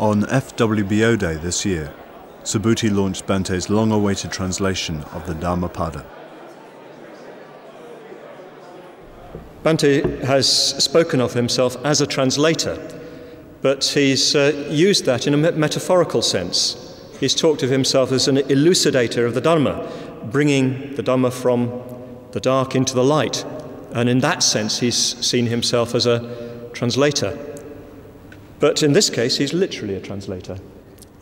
On FWBO Day this year, Subhuti launched Bhante's long awaited translation of the Dhammapada. Bhante has spoken of himself as a translator, but he's uh, used that in a metaphorical sense. He's talked of himself as an elucidator of the Dharma, bringing the Dhamma from the dark into the light. And in that sense, he's seen himself as a translator. But in this case, he's literally a translator.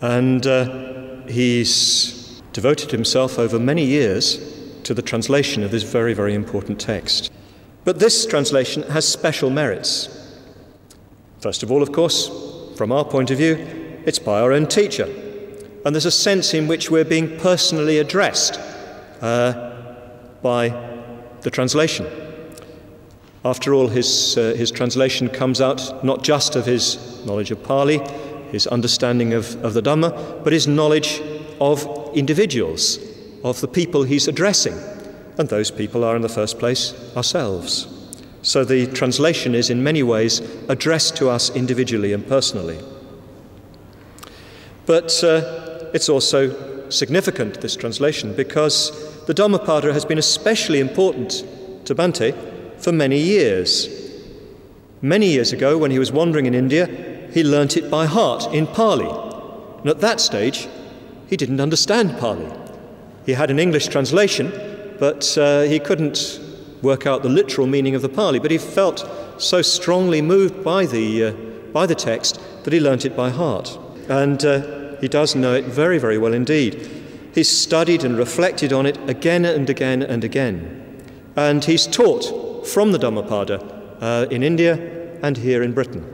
And uh, he's devoted himself over many years to the translation of this very, very important text. But this translation has special merits. First of all, of course, from our point of view, it's by our own teacher. And there's a sense in which we're being personally addressed uh, by the translation. After all, his, uh, his translation comes out not just of his knowledge of Pali, his understanding of, of the Dhamma, but his knowledge of individuals, of the people he's addressing. And those people are, in the first place, ourselves. So the translation is, in many ways, addressed to us individually and personally. But uh, it's also significant, this translation, because the Dhammapada has been especially important to Bhante for many years. Many years ago, when he was wandering in India, he learnt it by heart in Pali. And at that stage, he didn't understand Pali. He had an English translation, but uh, he couldn't work out the literal meaning of the Pali. But he felt so strongly moved by the, uh, by the text that he learnt it by heart. And uh, he does know it very, very well indeed. He's studied and reflected on it again and again and again. And he's taught from the Dhammapada uh, in India and here in Britain.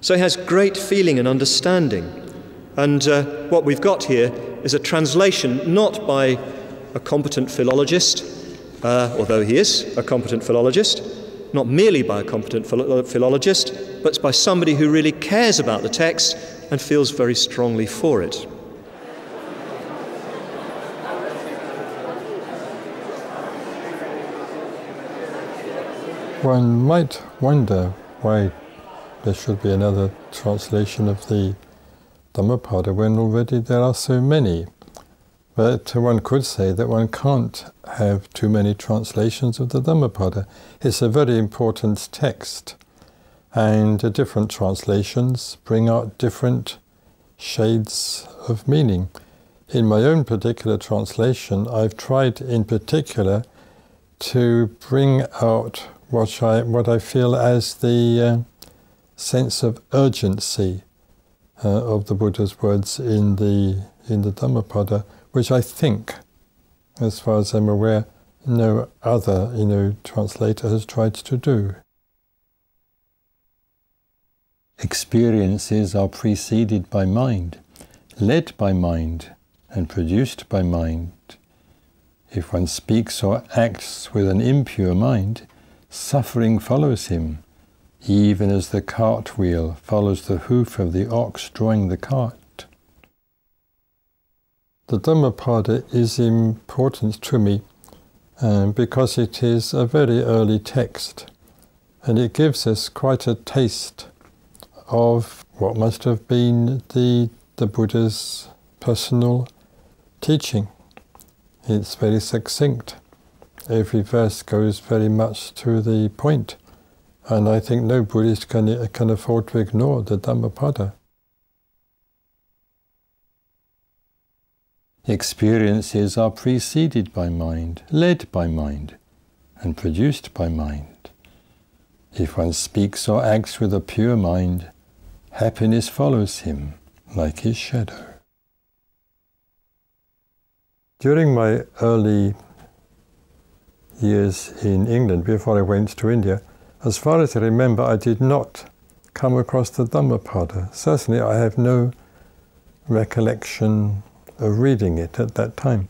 So he has great feeling and understanding. And uh, what we've got here is a translation not by a competent philologist, uh, although he is a competent philologist, not merely by a competent phil- philologist, but by somebody who really cares about the text and feels very strongly for it. One might wonder why there should be another translation of the Dhammapada when already there are so many. But one could say that one can't have too many translations of the Dhammapada. It's a very important text, and different translations bring out different shades of meaning. In my own particular translation, I've tried in particular to bring out what I, what I feel as the uh, sense of urgency uh, of the Buddha's words in the, in the Dhammapada which I think, as far as I'm aware, no other you know, translator has tried to do. Experiences are preceded by mind, led by mind, and produced by mind. If one speaks or acts with an impure mind, suffering follows him, even as the cartwheel follows the hoof of the ox drawing the cart. The Dhammapada is important to me um, because it is a very early text and it gives us quite a taste of what must have been the, the Buddha's personal teaching. It's very succinct. Every verse goes very much to the point, and I think no Buddhist can, can afford to ignore the Dhammapada. Experiences are preceded by mind, led by mind, and produced by mind. If one speaks or acts with a pure mind, happiness follows him like his shadow. During my early years in England, before I went to India, as far as I remember, I did not come across the Dhammapada. Certainly, I have no recollection of reading it at that time.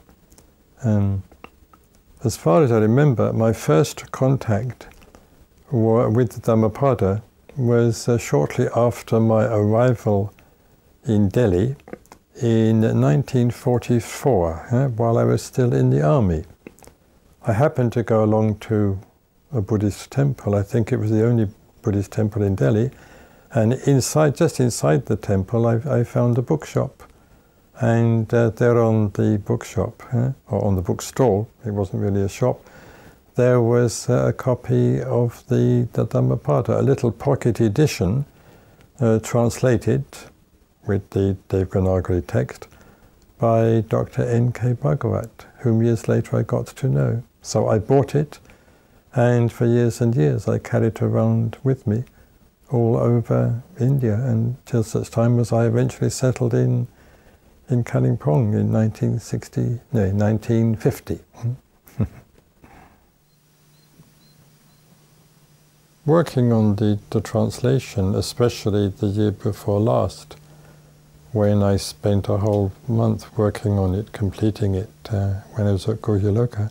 Um, as far as I remember, my first contact with the Dhammapada was uh, shortly after my arrival in Delhi in 1944, uh, while I was still in the army. I happened to go along to a Buddhist temple. I think it was the only Buddhist temple in Delhi. And inside, just inside the temple, I, I found a bookshop. And uh, there on the bookshop, or on the bookstall, it wasn't really a shop, there was a copy of the, the Dhammapada, a little pocket edition uh, translated with the Devanagari text by Dr. N.K. Bhagwat, whom years later I got to know. So I bought it, and for years and years I carried it around with me all over India until such time as I eventually settled in in Kalimpong in 1960, no, 1950. Working on the, the translation, especially the year before last, when I spent a whole month working on it, completing it uh, when I was at Guhyaloka,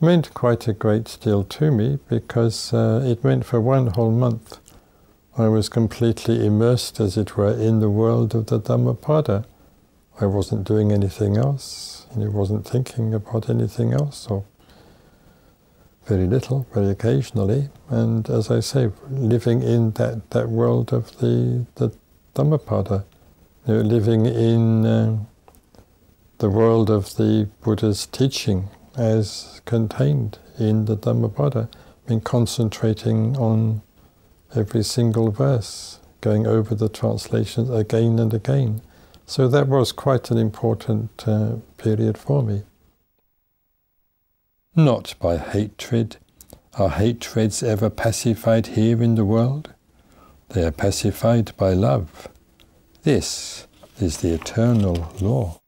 meant quite a great deal to me because uh, it meant for one whole month I was completely immersed, as it were, in the world of the Dhammapada. I wasn't doing anything else, and I wasn't thinking about anything else, or very little, very occasionally. And as I say, living in that, that world of the, the Dhammapada, you know, living in uh, the world of the Buddha's teaching as contained in the Dhammapada, I mean, concentrating on every single verse, going over the translations again and again. So that was quite an important uh, period for me. Not by hatred. Are hatreds ever pacified here in the world? They are pacified by love. This is the eternal law.